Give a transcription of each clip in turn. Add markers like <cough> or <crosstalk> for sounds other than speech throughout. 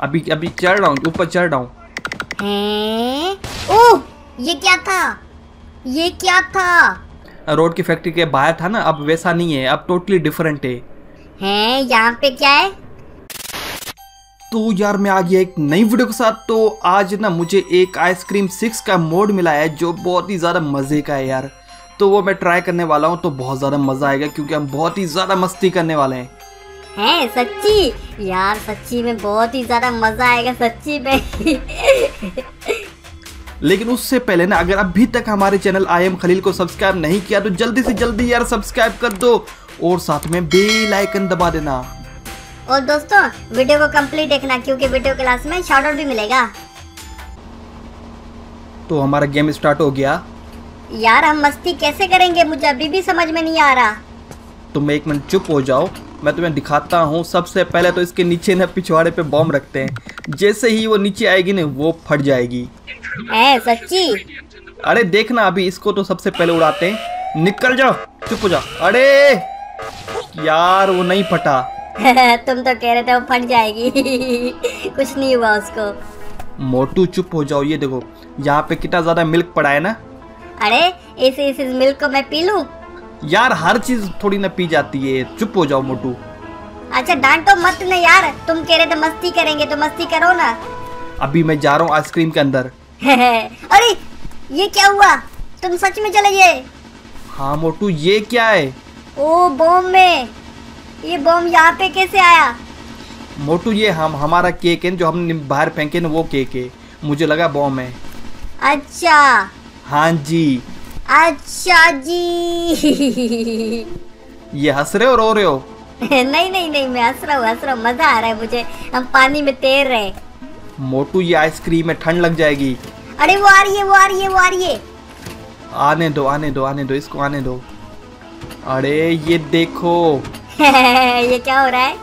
अभी अभी चढ़ रहा हूँ ऊपर चढ़ रहा हूँ। ओह ये क्या था? ये क्या था? रोड की फैक्ट्री के बाहर था ना अब वैसा नहीं है अब टोटली डिफरेंट है। हैं यहाँ पे क्या है? तो यार मैं आ गया एक नई वीडियो के साथ तो आज ना मुझे एक आइसक्रीम सिक्स का मोड मिला है जो बहुत ही ज़्यादा मज़े का है यार। तो वो मैं ट्राई करने वाला हूँ तो बहुत ज़्यादा मज़ा आएगा क्योंकि हम बहुत ही ज़्यादा मस्ती करने वाले हैं। हैं सच्ची। यार सच्ची में बहुत ही ज़्यादा मज़ा आएगा सच्ची में। लेकिन उससे पहले ना अगर अभी तक हमारे चैनल आई एम खलील को सब्सक्राइब नहीं किया तो जल्दी से जल्दी यार सब्सक्राइब कर दो। और साथ में बेल आइकन दबा देना। और दोस्तों वीडियो को कंप्लीट देखना क्योंकि वीडियो क्लास में शाउट आउट भी मिलेगा। तो हमारा गेम स्टार्ट हो गया। यार हम मस्ती कैसे करेंगे? मुझे अभी भी समझ में नहीं आ रहा। तुम एक मिनट चुप हो जाओ। मैं तुम्हें दिखाता हूँ। सबसे पहले तो इसके नीचे ना पिछवाड़े पे बॉम्ब रखते हैं। जैसे ही वो नीचे आएगी ना वो फट जाएगी। है सच्ची? अरे देखना अभी इसको तो सबसे पहले उड़ाते हैं। निकल जाओ चुप हो जाओ। अरे! यार वो नहीं फटा। <laughs> तुम तो कह रहे थे वो फट जाएगी। <laughs> कुछ नहीं हुआ उसको। मोटू चुप हो जाओ। ये देखो यहाँ पे कितना ज़्यादा मिल्क पड़ा है ना। अरे इस इस, इस मिल्क को मैं पी लूँ? यार हर चीज़ थोड़ी ना पी जाती है। चुप हो जाओ मोटू। अच्छा डांटो मत ना यार। तुम कह रहे थे मस्ती करेंगे तो मस्ती करो ना। अभी मैं जा रहा हूँ आइसक्रीम के अंदर। <laughs> अरे ये क्या हुआ? तुम सच में चले गए? हाँ मोटू ये क्या है? ओ बॉम्ब में। ये बॉम्ब यहाँ पे कैसे आया? मोटू ये हम हमारा केक है जो हमने बाहर फेंके ना वो केक है। मुझे लगा बॉम्ब है। अच्छा। हाँ जी। अच्छा जी। ये हंस रहे हो रो रहे हो? नहीं नहीं नहीं मैं हंस रहा हूँ हंस रहा हूँ मज़ा आ रहा है मुझे। हम पानी में तैर रहे मोटू ये आइसक्रीम में ठंड लग जाएगी। अरे वो आ रही है वो आ रही है वो आ रही है। आने दो आने दो आने दो इसको आने दो। अरे ये देखो। <laughs> ये क्या हो रहा है?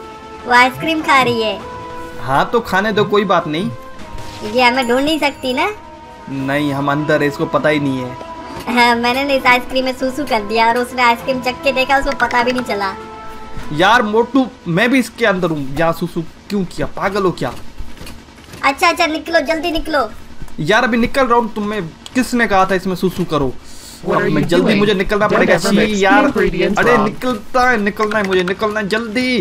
वो आइसक्रीम खा रही है। हाँ तो खाने दो कोई बात नहीं। ये हमें ढूंढ नहीं सकती ना? नहीं हम अंदर है इसको पता ही नहीं है हाँ, मैंने ना इस आइसक्रीम में सूसू कर दिया और उसने आइसक्रीम चख के देखा उसको पता भी नहीं चला। यार मोटू मैं भी इसके अंदर हूँ। यहाँ सुसु क्यों किया? पागल हो क्या? अच्छा अच्छा निकलो जल्दी निकलो। यार अभी निकल रहा हूँ तुम्हें किसने कहा था इसमें सुसु करो? मैं जल्दी doing? मुझे निकलना पड़ेगा। the यार अरे निकलता है निकलना है मुझे निकलना है जल्दी।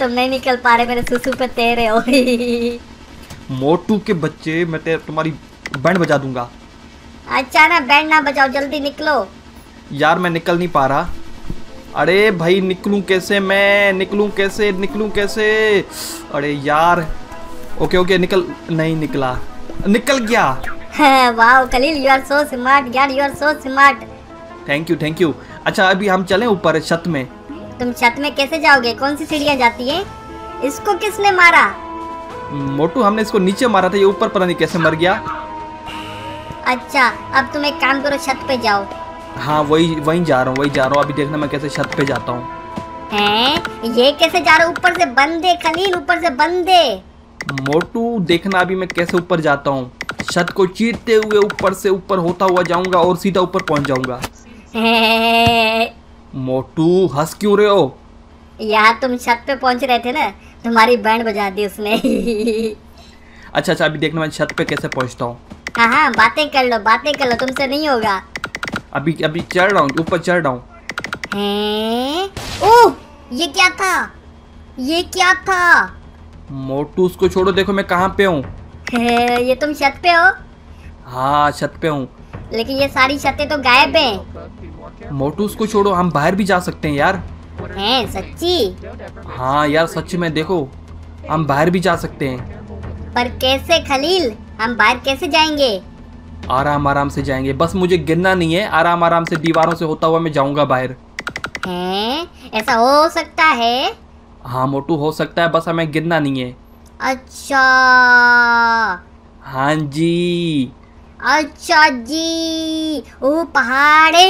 तुम नहीं निकल पा रहे मेरे सूसू पे तैरे हो। मोटू के बच्चे मैं तुम्हारी बैंड बजा दूँगा। अच्छा ना बैंड ना बजाओ जल्दी निकलो। यार मैं निकल नहीं पा रहा। अरे भाई निकलूं कैसे मैं? निकलूं कैसे? निकलूं कैसे? अरे यार। ओके ओके निकल। नहीं निकला। निकल गया। वाह Khalil you are so smart यार you are so smart thank you thank you अच्छा अभी हम चलें ऊपर छत में। तुम छत में कैसे जाओगे? कौन सी सीढ़ियाँ जाती है? इसको किसने मारा? मोटू हमने इसको नीचे मारा था ये ऊपर पता नहीं कैसे मर गया। अच्छा अब तुम एक काम करो छत पे जाओ। हाँ वही वहीं जा रहा हूँ वही जा रहा हूँ। अभी देखना मैं कैसे छत पे जाता हूँ। हैं? ये कैसे जा रहे हो? ऊपर से बंदे खलील ऊपर से बंदे। मोटू देखना अभी मैं कैसे ऊपर जाता हूँ। छत को चीरते हुए ऊपर से ऊपर होता हुआ जाऊँगा और सीधा ऊपर पहुँच जाऊँगा। <laughs> मोटू हंस क्यों रहे हो? यहाँ तुम छत पे पहुँच रहे थे ना तुम्हारी बैंड बजा दी उसने। <laughs> अच्छा अच्छा अभी देखना मैं छत पे कैसे पहुँचता हूँ? हाँ हाँ बातें कर लो बातें कर लो तुमसे नहीं होगा। अभी अभी चढ़ रहा हूँ ऊपर चढ़ रहा हूँ। ओह ये क्या था? ये क्या था? मोटू उसको छोड़ो देखो मैं कहाँ पे हूँ। ये तुम छत पे हो? हाँ छत पे हूँ। लेकिन ये सारी छतें तो गायब हैं। मोटू उसको छोड़ो हम बाहर भी जा सकते हैं यार। हैं सच्ची? हाँ यार सच में देखो हम बाहर भी जा सकते हैं। पर कैसे खलील? हम बाहर कैसे जाएँगे? आराम आराम से जाएँगे। बस मुझे गिरना नहीं है। आराम आराम से दीवारों से होता हुआ मैं जाऊँगा बाहर। हैं? ऐसा हो सकता है? हाँ मोटू हो सकता है। बस हमें गिरना नहीं है। अच्छा। हाँ जी। अच्छा जी। ओ पहाड़े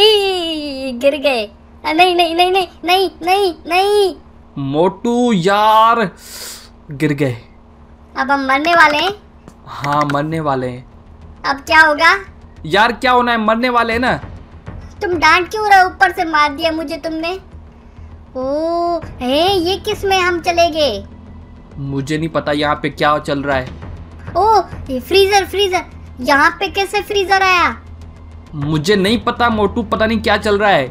गिर गए। नहीं नहीं नहीं नहीं नहीं नहीं नहीं। मोटू यार गिर गए। अब हम मरने वाले हैं। हाँ मरने वाले हैं। अब क्या होगा? यार क्या होना है? मरने वाले हैं ना? तुम डांट क्यों रहे हो? ऊपर से मार दिया मुझे तुमने। ओ हे ये किसमें हम चले गए मुझे नहीं पता यहाँ पे क्या चल रहा है। ओ ये फ्रीजर फ्रीजर यहाँ पे कैसे फ्रीजर आया? मुझे नहीं पता मोटू पता नहीं क्या चल रहा है।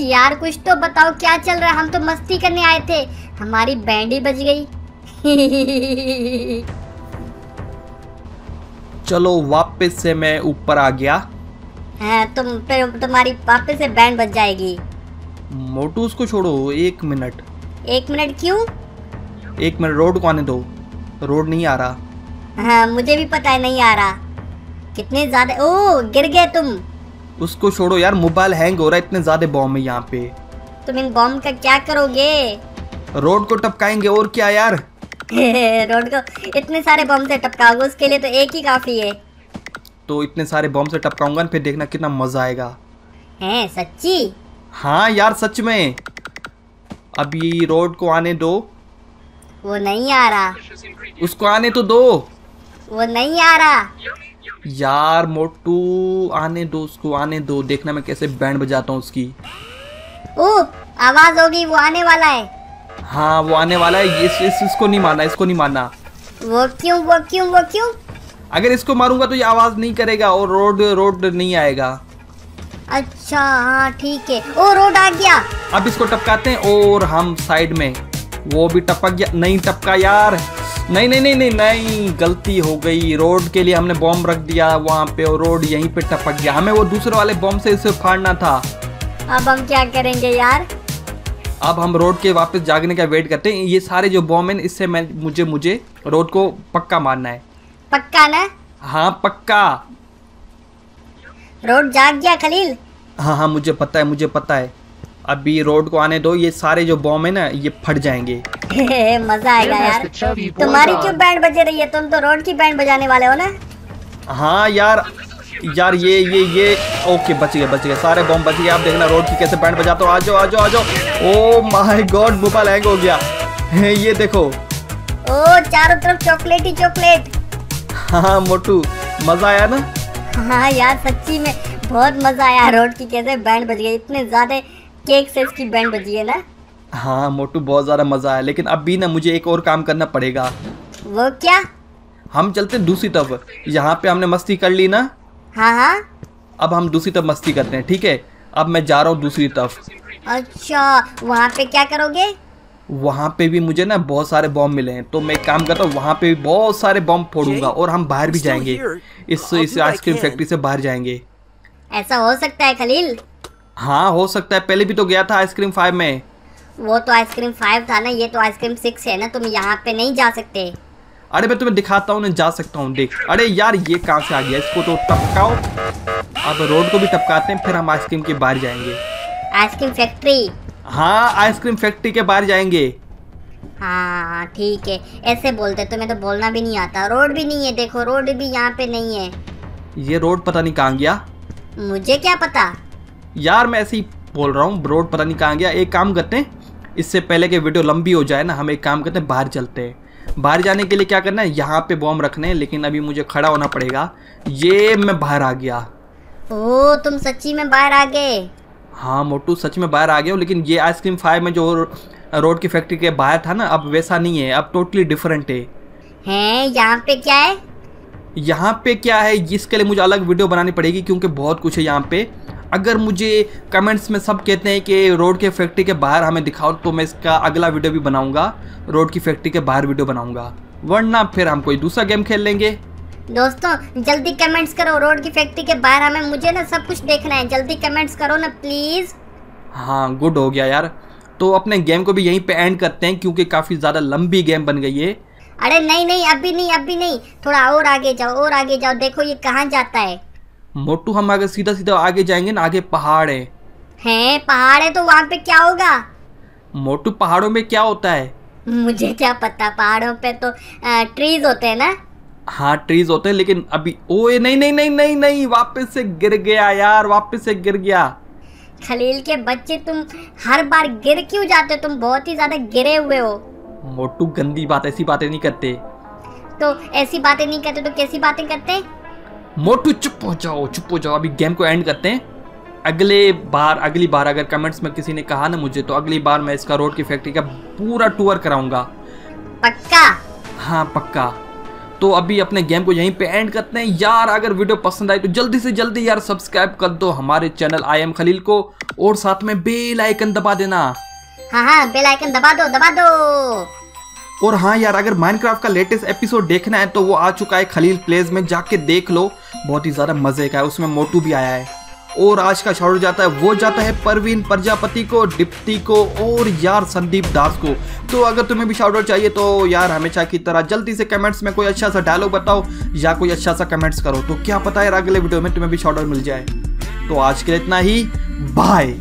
यार कुछ तो बताओ क्या चल रहा है? हम तो मस्ती करने आए थे। हमारी बैंड बज गई। चलो वापस से मैं ऊपर आ गया। हाँ तुम फिर तुम्हारी वापस से बैंड बज जाएगी। मोटू उसको छोड़ो एक मिनट। एक मिनट क्यों? एक मिनट रोड को आने दो। रोड नहीं आ रहा। हाँ मुझे भी पता है नहीं आ रहा। कितने ज़्यादा ओ गिर गए तुम। उसको छोड़ो यार मोबाइल हैंग हो रहा है इतने ज़्यादा बॉम्ब है यहाँ पे। तुम इन बॉम्ब का क्या करोगे? रोड को टपकाएँगे और क्या यार? <laughs> रोड को इतने सारे बॉम्ब से टपकाओगे उसके लिए तो एक ही काफ़ी है। तो इतने सारे बॉम्ब से टपकाऊँगा फिर देखना कितना मज़ा आएगा। हैं सच्ची? हाँ यार सच में। अभी रोड को आने दो। वो नहीं आ रहा। उसको आने तो दो। वो नहीं आ रहा। यार मोटू आने दो उसको आने दो। देखना मैं कैसे बैंड बजाता हूँ उसकी। ओ आवाज़ होगी वो आने वाला है। हाँ वो आने वाला है। इस, इस इसको नहीं मारना इसको नहीं मारना। वो क्यों वो क्यों वो क्यों? अगर इसको मारूँगा तो ये आवाज़ नहीं करेगा और रोड रोड नहीं आएगा। अच्छा हाँ ठीक है। ओ रोड आ गया। अब इसको टपकाते हैं और हम साइड में। वो भी टपक गया। नहीं टपका यार। नहीं नहीं नहीं नहीं नहीं गलती हो गई। रोड के लिए हमने बॉम्ब रख दिया वहाँ पे और रोड यहीं पे टपक गया। हमें वो दूसरे वाले बॉम्ब से इसे फाड़ना था। अब हम क्या करेंगे यार? अब हम रोड के वापस जागने का वेट करते हैं। ये सारे जो बॉम्ब हैं इससे मैं मुझे मुझे रोड को पक्का मारना है। पक्का ना? हाँ पक्का। रोड जाग गया खलील? हाँ हाँ मुझे पता है मुझे पता है। अभी रोड को आने दो ये सारे जो बॉम्ब है ना ये फट जाएँगे। <laughs> मज़ा आएगा यार। तुम्हारी क्यों बैंड बजे रही है? तुम तो रोड की बैंड बजाने वाले हो ना? हाँ यार यार ये ये ये ओके बच गए बच गए। सारे बॉम्ब बच गए। आप देखना रोड की कैसे बैंड बजाते हो। आ जाओ आ जाओ आ जाओ। Oh my God mobile hang हो गया। ये देखो। ओ चारों तरफ़ चॉकलेट ही चॉकलेट हाँ मोटू मज़ा आया ना? हाँ यार सच्ची में बहुत मज़ा आया। रोड की कैसे बैंड बज गई। इतने ज़्यादा केक से इसकी बैंड बजी है ना? हाँ मोटू बहुत ज़्यादा मज़ा आया। लेकिन अब भी ना मुझे एक और काम करना पड़ेगा। वो क्या? हम चलते दूसरी तरफ़। यहाँ पे हमने मस्ती कर ली ना? हाँ हाँ। अब हम दूसरी तरफ़ मस्ती करते हैं ठीक है? अब मैं जा रहा हूँ दूसरी तरफ़। अच्छा वहाँ पे क्या करोगे? वहाँ पे भी मुझे ना बहुत सारे बॉम्ब मिले हैं। तो मैं काम करता हूँ वहाँ पे भी बहुत सारे बॉम्ब फोड़ूँगा और हम बाहर भी जाएँगे। इस इस आइसक्रीम फैक्ट्री से बाहर जाएँगे। ऐसा हो सकता है खलील। हाँ हो सकता है। पहले भी तो गया था आइसक्रीम फाइव में। वो तो आइसक्रीम फाइव था ना ये तो आइसक्रीम सिक्स है ना तुम यहाँ पे नहीं जा सकते। अरे मैं तुम्हें दिखाता हूँ जा सकता हूँ देख। अरे यार ये कहाँ से आ गया? इसको तो टपकाओ। अब रोड को भी टपकाते हैं फिर हम आइसक्रीम के बाहर जाएँगे। Ice cream factory. हाँ आइसक्रीम फैक्ट्री के बाहर जाएँगे। हाँ ठीक है। ऐसे बोलते तुम्हें तो बोलना भी नहीं आता। रोड भी नहीं है देखो रोड भी यहाँ पे नहीं है। ये रोड पता नहीं कहाँ गया। मुझे क्या पता? यार मैं ऐसे ही बोल रहा हूँ रोड पता नहीं कहाँ गया। एक काम करते हैं इससे पहले कि वीडियो लंबी हो जाए ना हम एक काम करते हैं बाहर चलते हैं। बाहर जाने के लिए क्या करना है? यहाँ पे बॉम्ब रखने हैं लेकिन अभी मुझे खड़ा होना पड़ेगा। ये मैं बाहर आ गया। ओ तुम सच्ची में बाहर आ गए? हाँ मोटू सच में बाहर आ गया हूँ लेकिन ये आइसक्रीम फाइव में जो रोड की फैक्ट्री के बाहर था ना अब वैसा नहीं है। अब टोटली डिफरेंट है। हैं यहाँ पे क्या है? यहाँ पे क्या है? इसके लिए मुझे अलग वीडियो बनानी पड़ेगी क्योंकि बहुत कुछ है यहाँ पे। अगर मुझे कमेंट्स में सब कहते हैं कि रोड के फैक्ट्री के बाहर हमें दिखाओ तो मैं इसका अगला वीडियो भी बनाऊँगा। रोड की फैक्ट्री के बाहर वीडियो बनाऊँगा। वरना फिर हम कोई दूसरा गेम खेल लेंगे। दोस्तों जल्दी कमेंट्स करो। रोड की फैक्ट्री के बाहर हमें मुझे ना सब कुछ देखना है। जल्दी कमेंट्स करो ना प्लीज़ हाँ गुड हो गया यार। तो अपने गेम को भी यहीं पे एंड करते हैं क्योंकि काफ़ी ज़्यादा लंबी गेम बन गई है। अरे नहीं नहीं अभी नहीं अभी नहीं। थोड़ा और आगे जाओ और आगे जाओ। देखो ये कहाँ जाता है। मोटू हम अगर सीधा सीधा आगे जाएँगे ना आगे पहाड़ है। हैं पहाड़ है तो वहाँ पे क्या होगा? मोटू पहाड़ों में क्या होता है? मुझे क्या पता पहाड़ों पे तो आ, ट्रीज होते हैं ना? हाँ ट्रीज होते हैं लेकिन अभी ओए नहीं नहीं नहीं नहीं नहीं वापस से गिर गया यार वापस से गिर गया। खलील के बच्चे तुम हर बार गिर क्यों जाते हो? तुम बहुत ही ज़्यादा गिरे हुए हो। मोटू गंदी बात ऐसी बातें नहीं करते। तो ऐसी बातें नहीं करते तो कैसी बातें करते? मोटू चुप हो जाओ चुप हो जाओ। अभी गेम को एंड करते हैं। अगले बार अगली बार अगर कमेंट्स में किसी ने कहा ना मुझे तो अगली बार मैं इसका रोड की फैक्ट्री का पूरा टूर कराऊँगा। पक्का? हाँ पक्का। तो अभी अपने गेम को यहीं पे एंड करते हैं। यार अगर वीडियो पसंद आई तो जल्दी से जल्दी यार सब्सक्राइब कर दो हमारे चैनल आई एम खलील को। और साथ में बेल आइकन दबा देना। हाँ हाँ बेल आइकन दबा दो दबा दो। और हाँ यार, अगर माइनक्राफ्ट का लेटेस्ट एपिसोड देखना है तो वो आ चुका है खलील प्लेस में, जाके देख लो। बहुत ही ज़्यादा मज़े का है, उसमें मोटू भी आया है। और आज का शाउट जाता है, वो जाता है परवीन प्रजापति को डिप्टी को, और यार संदीप दास को। तो अगर तुम्हें भी शाउट चाहिए तो यार हमेशा की तरह जल्दी से कमेंट्स में कोई अच्छा सा डायलॉग बताओ, या कोई अच्छा सा कमेंट्स करो। तो क्या पता है यार, अगले वीडियो में तुम्हें भी शाउट मिल जाए। तो आज के लिए इतना ही बाय